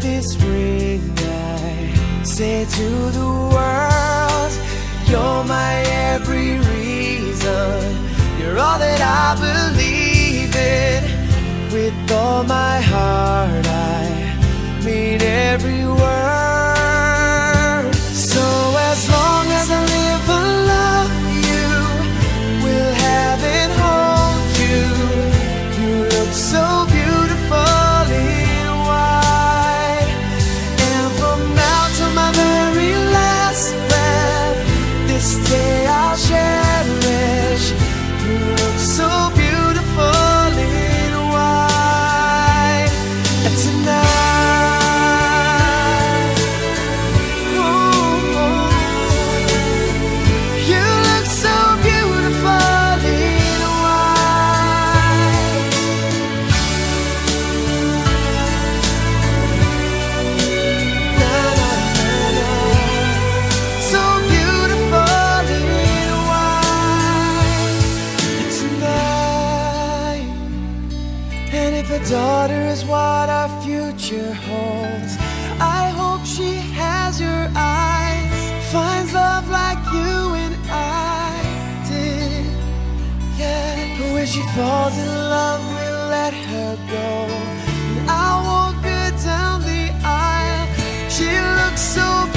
This ring, I say to the world, You're my every reason. You're all that I believe in. With all my heart, And if a daughter is what our future holds, I hope she has your eyes, finds love like you and I did. Yeah, but when she falls in love, we'll let her go. And I walk her down the aisle. She looks so.